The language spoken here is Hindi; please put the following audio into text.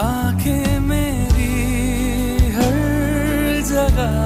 आँखें मेरी हर जगह